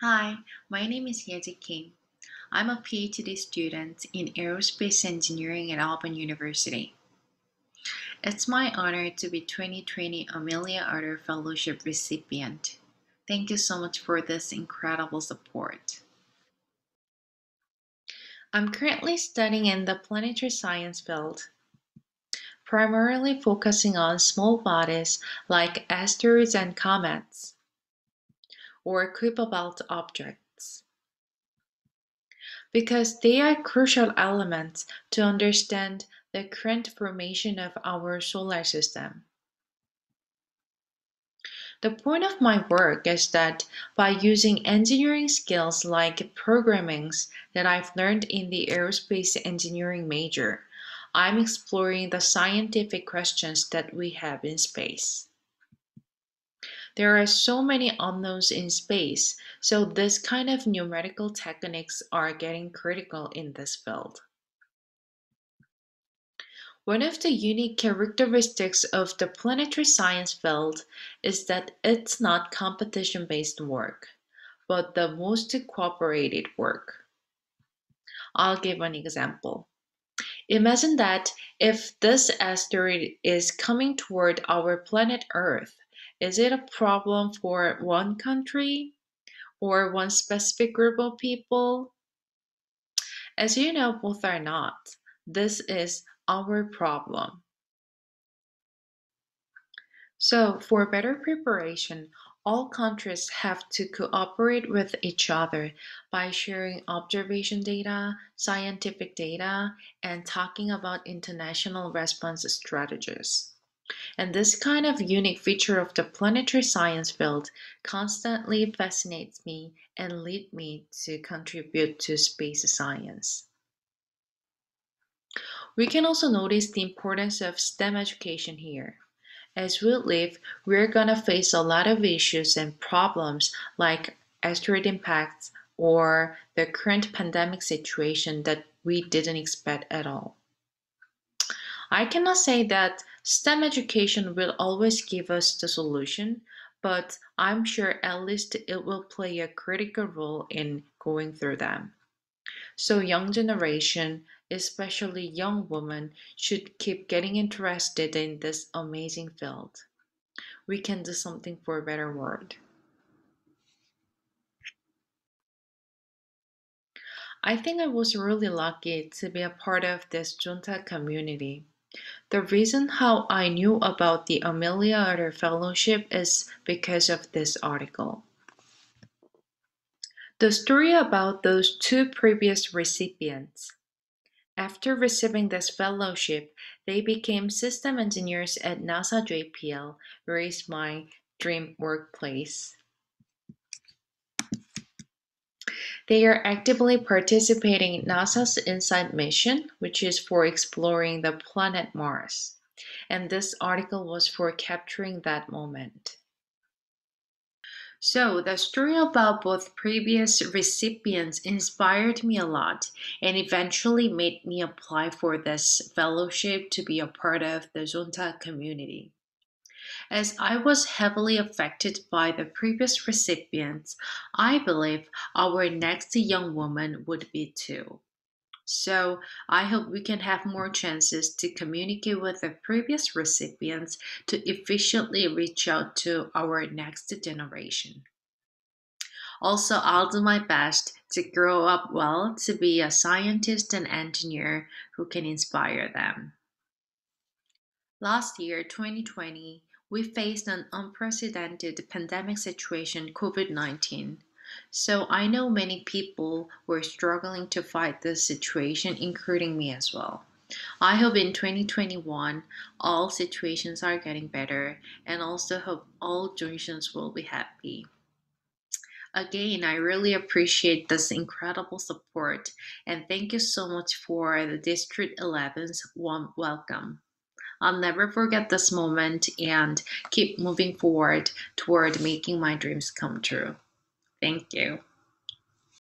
Hi, my name is Yaeji Kim. I'm a PhD student in aerospace engineering at Auburn University. It's my honor to be 2020 Amelia Earhart Fellowship recipient. Thank you so much for this incredible support. I'm currently studying in the planetary science field, primarily focusing on small bodies like asteroids and comets or belt objects because they are crucial elements to understand the current formation of our solar system. The point of my work is that by using engineering skills like programming that I've learned in the aerospace engineering major, I'm exploring the scientific questions that we have in space. There are so many unknowns in space, so this kind of numerical techniques are getting critical in this field. One of the unique characteristics of the planetary science field is that it's not competition-based work, but the most cooperated work. I'll give an example. Imagine that if this asteroid is coming toward our planet Earth, is it a problem for one country or one specific group of people? As you know, both are not. This is our problem. So, for better preparation, all countries have to cooperate with each other by sharing observation data, scientific data, and talking about international response strategies. And this kind of unique feature of the planetary science field constantly fascinates me and lead me to contribute to space science. We can also notice the importance of STEM education here. As we live, we're gonna face a lot of issues and problems like asteroid impacts or the current pandemic situation that we didn't expect at all. I cannot say that STEM education will always give us the solution, but I'm sure at least it will play a critical role in going through them. So young generation, especially young women, should keep getting interested in this amazing field. We can do something for a better world. I think I was really lucky to be a part of this Zonta community. The reason how I knew about the Amelia Earhart Fellowship is because of this article. The story about those two previous recipients. After receiving this fellowship, they became system engineers at NASA JPL, where is my dream workplace. They are actively participating in NASA's InSight mission, which is for exploring the planet Mars. And this article was for capturing that moment. So, the story about both previous recipients inspired me a lot and eventually made me apply for this fellowship to be a part of the Zonta community. As I was heavily affected by the previous recipients, I believe our next young woman would be too. So I hope we can have more chances to communicate with the previous recipients to efficiently reach out to our next generation. Also, I'll do my best to grow up well to be a scientist and engineer who can inspire them. Last year, 2020, we faced an unprecedented pandemic situation, COVID 19. So I know many people were struggling to fight this situation, including me as well. I hope in 2021 all situations are getting better and also hope all Zontians will be happy. Again, I really appreciate this incredible support and thank you so much for the District 11's warm welcome. I'll never forget this moment and keep moving forward toward making my dreams come true. Thank you.